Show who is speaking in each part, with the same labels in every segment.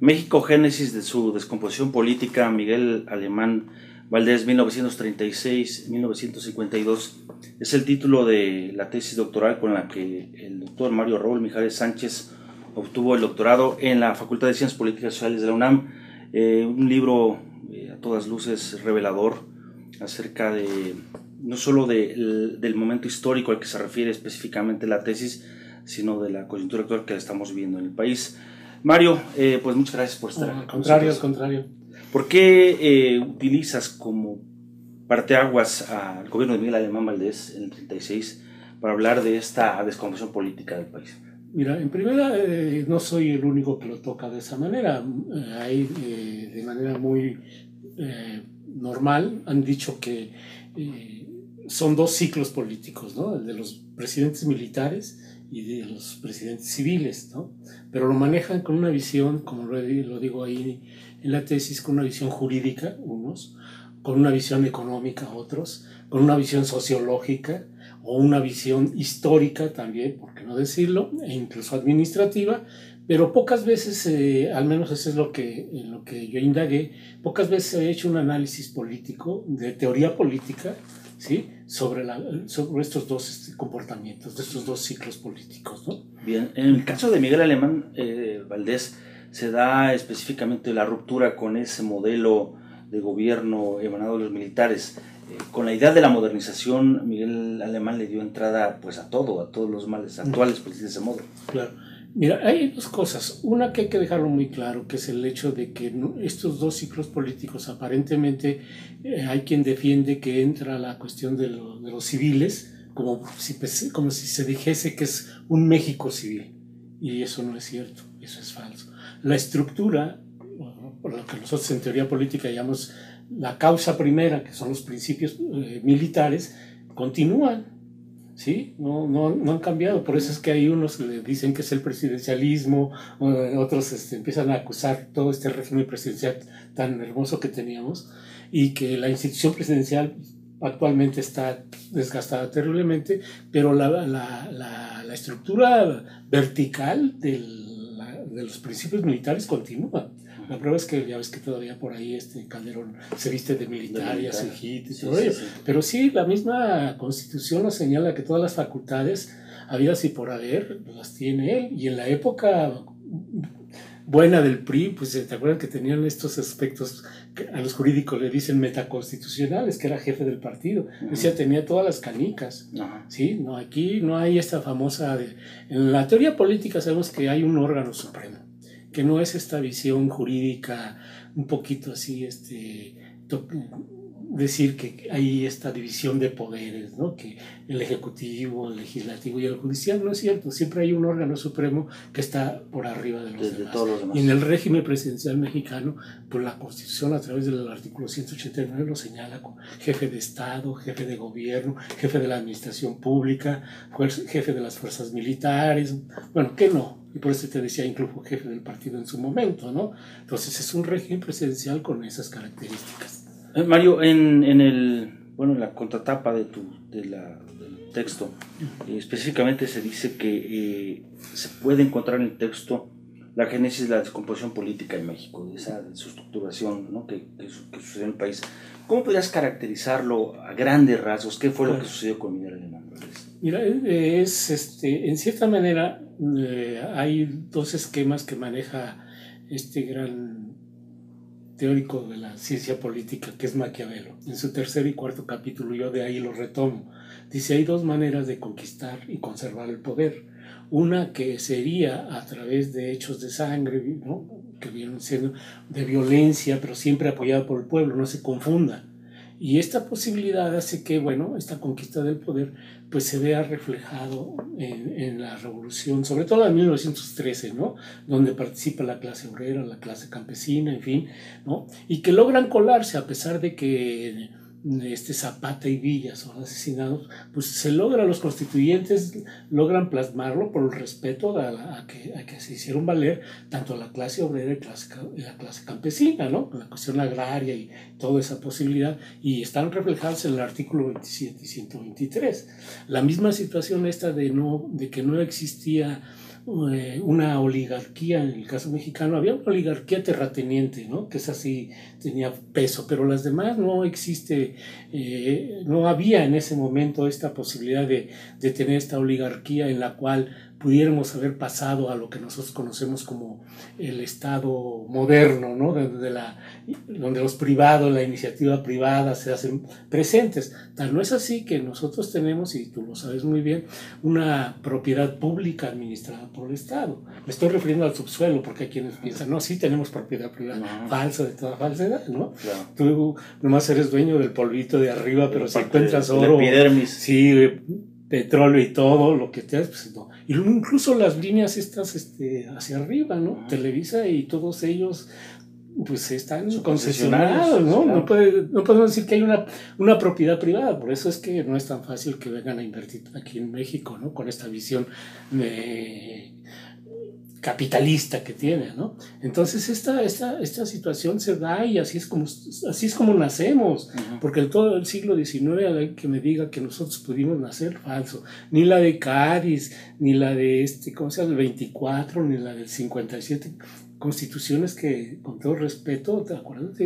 Speaker 1: México, génesis de su descomposición política, Miguel Alemán Valdés, 1936-1952, es el título de la tesis doctoral con la que el doctor Mario Raúl Mijares Sánchez obtuvo el doctorado en la Facultad de Ciencias Políticas y Sociales de la UNAM. Eh, un libro eh, a todas luces revelador acerca de no solo del momento histórico al que se refiere específicamente la tesis, sino de la coyuntura actual que estamos viviendo en el país. Mario, eh, pues muchas gracias por estar.
Speaker 2: al contrario, al contrario.
Speaker 1: ¿Por qué eh, utilizas como parteaguas al gobierno de Miguel Alemán Valdés en el 36 para hablar de esta descomposición política del país?
Speaker 2: Mira, en primera, eh, no soy el único que lo toca de esa manera. hay de manera muy normal, han dicho que son dos ciclos políticos, ¿no? El de los presidentes militares y de los presidentes civiles, ¿no? Pero lo manejan con una visión, como lo, digo ahí en la tesis, con una visión jurídica, unos, con una visión económica, otros, con una visión sociológica o una visión histórica también, por qué no decirlo, e incluso administrativa, pero pocas veces, eh, al menos eso es lo que, en lo que yo indagué, pocas veces ha hecho un análisis político, de teoría política, ¿sí? sobre, la, sobre estos dos este, comportamientos, de estos dos ciclos políticos. ¿no?
Speaker 1: Bien, en el caso de Miguel Alemán eh, Valdés, se da específicamente la ruptura con ese modelo de gobierno emanado de los militares. Eh, con la idea de la modernización, Miguel Alemán le dio entrada pues, a todo, a todos los males actuales, por decir de ese modo.
Speaker 2: Claro. Mira, hay dos cosas. Una que hay que dejarlo muy claro, que es el hecho de que estos dos ciclos políticos, aparentemente eh, hay quien defiende que entra la cuestión de, los civiles, como si, como si se dijese que es un México civil. Y eso no es cierto, eso es falso. La estructura, por lo que nosotros en teoría política llamamos la causa primera, que son los principios eh, militares, continúan ¿sí? No, no, no, han cambiado. Por eso es que hay unos que le dicen que es el presidencialismo, otros este, empiezan a acusar todo este régimen presidencial tan hermoso que teníamos y que la institución presidencial actualmente está desgastada terriblemente, pero la, la, la, la estructura vertical del, de los principios militares continúa. La prueba es que ya ves que todavía por ahí este Calderón se viste de militar, y hace hit y todo eso. Pero sí, la misma constitución nos señala que todas las facultades, habidas y por haber, las tiene él. Y en la época buena del PRI, pues te acuerdas que tenían estos aspectos a los jurídicos le dicen metaconstitucionales, que era jefe del partido. Decía, tenía todas las canicas. ¿sí? No, aquí no hay esta famosa... en la teoría política sabemos que hay un órgano supremo que no es esta visión jurídica un poquito así, este, decir que hay esta división de poderes, ¿no? que el ejecutivo, el legislativo y el judicial no es cierto, siempre hay un órgano supremo que está por arriba de los, demás. Y en el régimen presidencial mexicano, pues la constitución a través del artículo 189 lo señala como jefe de Estado, jefe de gobierno, jefe de la administración pública, jefe de las fuerzas militares, bueno, ¿qué no? y por eso te decía incluso jefe del partido en su momento, ¿no? Entonces es un régimen presidencial con esas características.
Speaker 1: Eh, Mario, en, en, el, bueno, en la contratapa de tu, de la, del texto, eh, específicamente se dice que eh, se puede encontrar en el texto la génesis de la descomposición política en México, de esa de su estructuración ¿no? que, que, sucedió en el país. ¿Cómo podrías caracterizarlo a grandes rasgos? ¿Qué fue lo que sucedió con Miguel Alemán?
Speaker 2: Mira, es este, en cierta manera eh, hay dos esquemas que maneja este gran teórico de la ciencia política que es Maquiavelo. En su tercer y cuarto capítulo yo de ahí lo retomo. Dice, hay dos maneras de conquistar y conservar el poder. Una que sería a través de hechos de sangre, que vienen siendo de violencia, pero siempre apoyada por el pueblo, no se confunda y esta posibilidad hace que, bueno, esta conquista del poder pues se vea reflejado en, en, la revolución, sobre todo en 1913, ¿no? Donde participa la clase obrera, la clase campesina, en fin, ¿no? Y que logran colarse a pesar de que este Zapata y Villa son asesinados, pues se logra, los constituyentes logran plasmarlo por el respeto a, que, a que, se hicieron valer tanto la clase obrera y, la clase campesina, ¿no? La cuestión agraria y toda esa posibilidad, y están reflejados en el artículo 27 y 123. La misma situación esta de, no, de que no existía una oligarquía, en el caso mexicano, había una oligarquía terrateniente, ¿no? que esa sí tenía peso, pero las demás no existe, eh, no había en ese momento esta posibilidad de, de tener esta oligarquía en la cual pudiéramos haber pasado a lo que nosotros conocemos como el Estado moderno, ¿no? donde, la, donde los privados, la iniciativa privada se hacen presentes. Tal no es así que nosotros tenemos, y tú lo sabes muy bien, una propiedad pública administrada por el Estado. Me estoy refiriendo al subsuelo, porque hay quienes piensan, no, sí tenemos propiedad privada, falsa de toda falsedad, ¿no? Tú nomás eres dueño del polvito de arriba, pero si encuentras oro, sí, petróleo y todo lo que te pues no. Y incluso las líneas estas este, hacia arriba, ¿no? Televisa y todos ellos pues están concesionados, ¿no? No, puede, no, podemos decir que hay una, una propiedad privada, por eso es que no es tan fácil que vengan a invertir aquí en México, ¿no? Con esta visión de capitalista que tiene, ¿no? Entonces esta, esta, esta situación se da y así es como, así es como nacemos, porque en todo el siglo XIX que me diga que nosotros pudimos nacer, falso, ni la de Cádiz, ni la de este, ¿cómo se llama? El 24, ni la del 57, constituciones que, con todo respeto, ¿te acuerdas?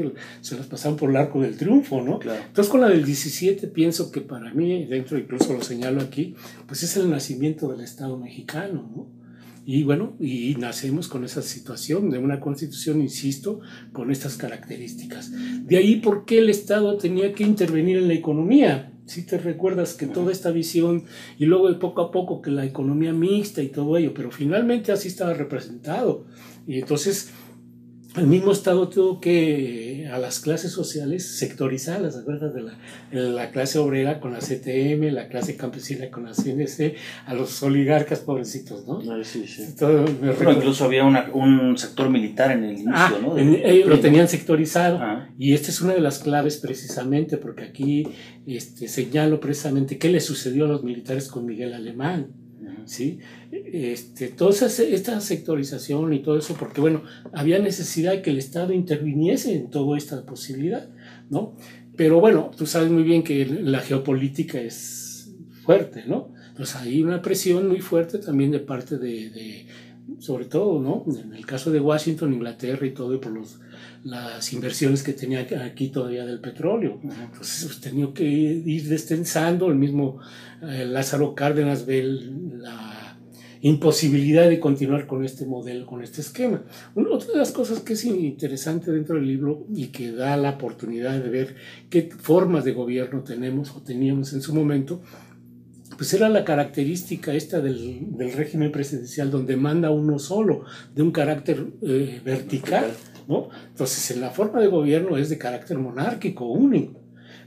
Speaker 2: Se las pasaron por el arco del triunfo, ¿no? Entonces con la del 17 pienso que para mí, dentro incluso lo señalo aquí, pues es el nacimiento del Estado mexicano, ¿no? Y bueno, y nacemos con esa situación de una constitución, insisto, con estas características. De ahí por qué el Estado tenía que intervenir en la economía. Si te recuerdas que toda esta visión y luego de poco a poco que la economía mixta y todo ello, pero finalmente así estaba representado. Y entonces el mismo Estado tuvo que a las clases sociales sectorizarlas, ¿acuerdas? De la, la, clase obrera con la CTM, la clase campesina con la CNC, a los oligarcas pobrecitos, ¿no?
Speaker 1: Sí, sí. Pero incluso había una, un sector militar en el inicio,
Speaker 2: ah,
Speaker 1: ¿no?
Speaker 2: ellos lo tenían sectorizado. Ah. Y esta es una de las claves precisamente, porque aquí este, señalo precisamente qué le sucedió a los militares con Miguel Alemán. ¿sí? Este, toda esta sectorización y todo eso, porque bueno, había necesidad de que el Estado interviniese en toda esta posibilidad, ¿no? Pero bueno, tú sabes muy bien que la geopolítica es fuerte, ¿no? Pues hay una presión muy fuerte también de parte de, sobre todo, ¿no? En el caso de Washington, Inglaterra y todo, y por los, las inversiones que tenía aquí todavía del petróleo. Entonces, pues, tenía que ir destensando, el mismo eh, Lázaro Cárdenas ve la imposibilidad de continuar con este modelo, con este esquema. otra de las cosas que es interesante dentro del libro y que da la oportunidad de ver qué formas de gobierno tenemos o teníamos en su momento, pues era la característica esta del, régimen presidencial donde manda uno solo, de un carácter eh, vertical, ¿no? Entonces, en la forma de gobierno es de carácter monárquico, único.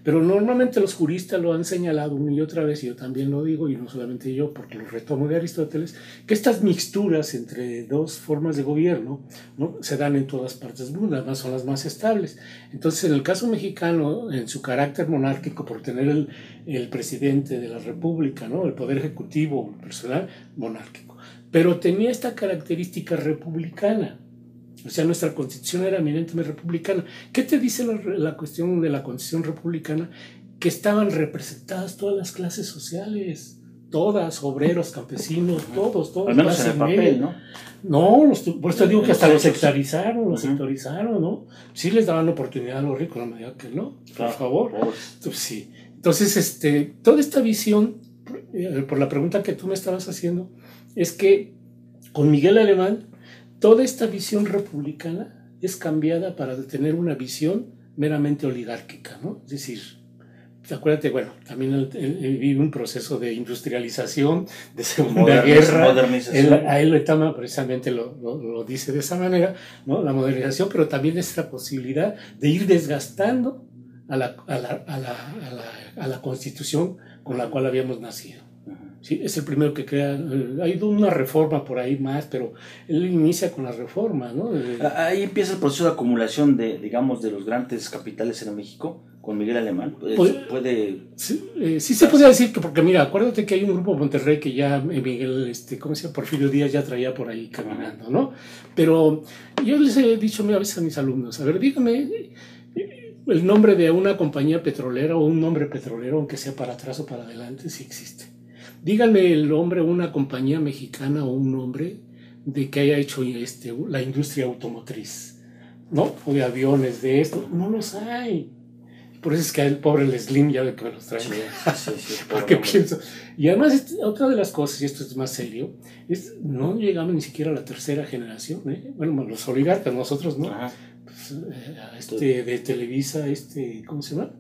Speaker 2: Pero normalmente los juristas lo han señalado una y otra vez, y yo también lo digo, y no solamente yo, porque lo retomo de Aristóteles, que estas mixturas entre dos formas de gobierno ¿no? se dan en todas partes del mundo, además son las más estables. Entonces, en el caso mexicano, en su carácter monárquico, por tener el, el presidente de la República, ¿no? el poder ejecutivo personal, monárquico, pero tenía esta característica republicana o sea, nuestra constitución era eminentemente republicana. ¿Qué te dice la, cuestión de la constitución republicana? Que estaban representadas todas las clases sociales, todas, obreros, campesinos, todos, todos.
Speaker 1: Al menos en el papel, ¿no?
Speaker 2: No, los, por eso digo que hasta los sectorizaron, los sectorizaron, ¿no? Sí les daban oportunidad a los ricos, no me digan que no, por favor. Entonces, sí. Entonces, este, toda esta visión, eh, por la pregunta que tú me estabas haciendo, es que con Miguel Alemán toda esta visión republicana es cambiada para tener una visión meramente oligárquica, ¿no? Es decir, acuérdate, bueno, también vive un proceso de industrialización, de segunda guerra, a él lo toma precisamente lo, lo, dice de esa manera, ¿no? La modernización, pero también esta posibilidad de ir desgastando a la, a la, a la, a la constitución con la cual habíamos nacido. Sí, es el primero que crea. Eh, hay una reforma por ahí más, pero él inicia con la reforma, ¿no?
Speaker 1: Ahí empieza el proceso de acumulación de, digamos, de los grandes capitales en México con Miguel Alemán. Pues, puede.
Speaker 2: Sí, eh, sí se puede decir que, porque mira, acuérdate que hay un grupo de Monterrey que ya eh, Miguel, este, ¿cómo se llama? Porfirio Díaz ya traía por ahí caminando, ¿no? Pero yo les he dicho a veces a mis alumnos, a ver, dígame el nombre de una compañía petrolera o un nombre petrolero, aunque sea para atrás o para adelante, si existe. Díganme el nombre una compañía mexicana o un nombre de que haya hecho este, la industria automotriz, ¿no? O de aviones, de esto, no los hay. Por eso es que el pobre el Slim ya ve que me los trae. Sí, sí, sí, Porque pienso. Y además, este, otra de las cosas, y esto es más serio, es no llegamos ni siquiera a la tercera generación. ¿eh? Bueno, los oligarcas, nosotros no. Pues, eh, este de Televisa, este, ¿cómo se llama?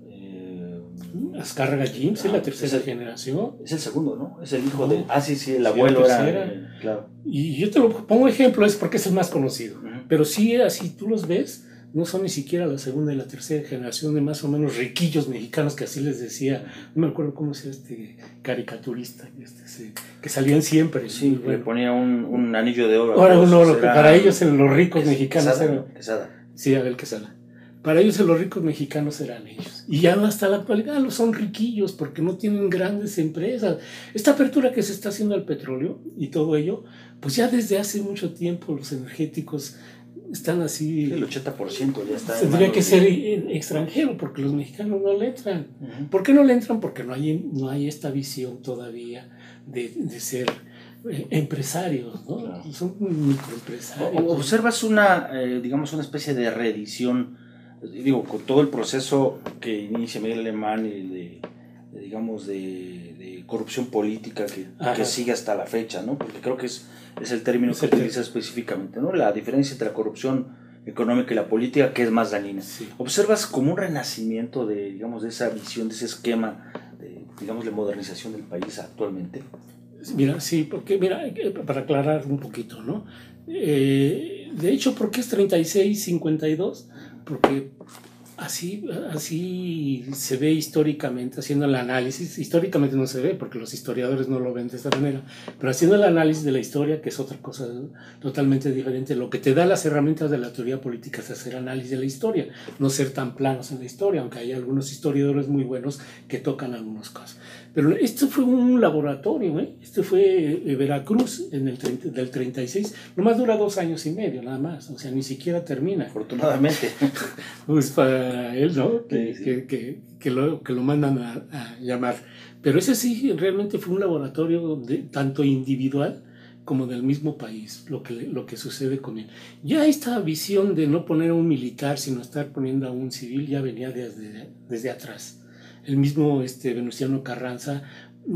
Speaker 2: Eh, Azcárraga James, es la tercera generación.
Speaker 1: Es el segundo, ¿no? Es el hijo de. Ah, sí, sí, el abuelo era.
Speaker 2: claro. Y yo te lo pongo ejemplo, es porque es el más conocido. Pero sí, así tú los ves no son ni siquiera la segunda y la tercera generación de más o menos riquillos mexicanos, que así les decía, no me acuerdo cómo se este caricaturista, este, que salían siempre.
Speaker 1: Sí, le ponía un, anillo de oro.
Speaker 2: Ahora un oro, que para ellos los ricos mexicanos eran... Sí, Abel Quesada. Para ellos los ricos mexicanos eran ellos. Y ya hasta la actualidad los son riquillos porque no tienen grandes empresas. Esta apertura que se está haciendo al petróleo y todo ello, pues ya desde hace mucho tiempo los energéticos están así.
Speaker 1: El 80% ya está.
Speaker 2: Tendría que ser extranjero porque los mexicanos no le entran. ¿Por qué no le entran? Porque no hay, no hay esta visión todavía de, de ser eh, empresarios, ¿no? Son microempresarios.
Speaker 1: observas una, eh, digamos, una especie de reedición, digo, con todo el proceso que inicia Miguel Alemán y de, digamos, de, de, corrupción política que, que sigue hasta la fecha, ¿no? Porque creo que es es el término que utiliza específicamente, ¿no? La diferencia entre la corrupción económica y la política, que es más dañina. ¿Observas como un renacimiento de, digamos, de esa visión, de ese esquema, de, digamos, de modernización del país actualmente?
Speaker 2: Mira, sí, porque, mira, eh, para aclarar un poquito, ¿no? Eh, de hecho, ¿por qué es 36-52? Porque Así, así se ve históricamente, haciendo el análisis. Históricamente no se ve porque los historiadores no lo ven de esta manera, pero haciendo el análisis de la historia, que es otra cosa totalmente diferente, lo que te da las herramientas de la teoría política es hacer análisis de la historia, no ser tan planos en la historia, aunque hay algunos historiadores muy buenos que tocan algunos casos. Pero esto fue un laboratorio, ¿eh? Este fue eh, Veracruz en el del 36. Nomás dura dos años y medio, nada más. O sea, ni siquiera termina.
Speaker 1: Afortunadamente.
Speaker 2: pues para él, ¿no? Que, que, que, lo, que lo mandan a, llamar. Pero ese sí realmente fue un laboratorio de, tanto individual como del mismo país, lo que, lo que sucede con él. Ya esta visión de no poner a un militar, sino estar poniendo a un civil, ya venía desde, desde atrás el mismo este, Venustiano Carranza,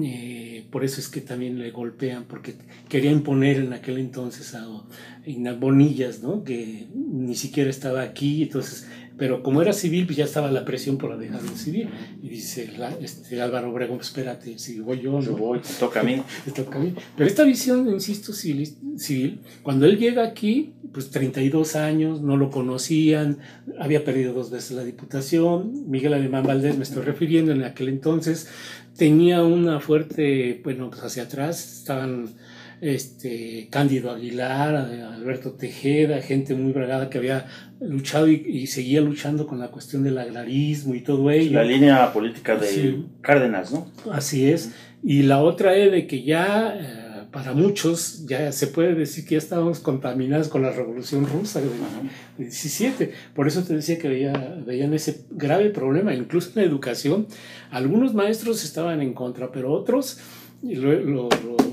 Speaker 2: eh, por eso es que también le golpean, porque quería imponer en aquel entonces a Ignacio Bonillas, ¿no? que ni siquiera estaba aquí, entonces pero como era civil, pues ya estaba la presión por la dejar de civil. Y dice este, Álvaro Obregón, pues espérate, si voy yo,
Speaker 1: ¿no? Yo voy, te toca a mí.
Speaker 2: te toca a mí. Pero esta visión, insisto, civil, civil, cuando él llega aquí, pues 32 años, no lo conocían, había perdido dos veces la diputación, Miguel Alemán Valdés, me estoy refiriendo, en aquel entonces tenía una fuerte, bueno, pues hacia atrás, estaban este, Cándido Aguilar, Alberto Tejeda, gente muy bragada que había luchado y, seguía luchando con la cuestión del agrarismo y todo ello.
Speaker 1: La línea política de Cárdenas, ¿no?
Speaker 2: Así es. Y la otra es de que ya, eh, para muchos, ya se puede decir que ya estábamos contaminados con la revolución rusa del 17. Por eso te decía que veían ese grave problema, incluso en la educación. Algunos maestros estaban en contra, pero otros y lo, lo,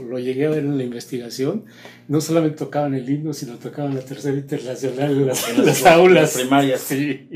Speaker 2: lo, llegué a ver en la investigación, no solamente tocaban el himno, sino tocaban la tercera internacional en las, aulas.
Speaker 1: primarias. Sí.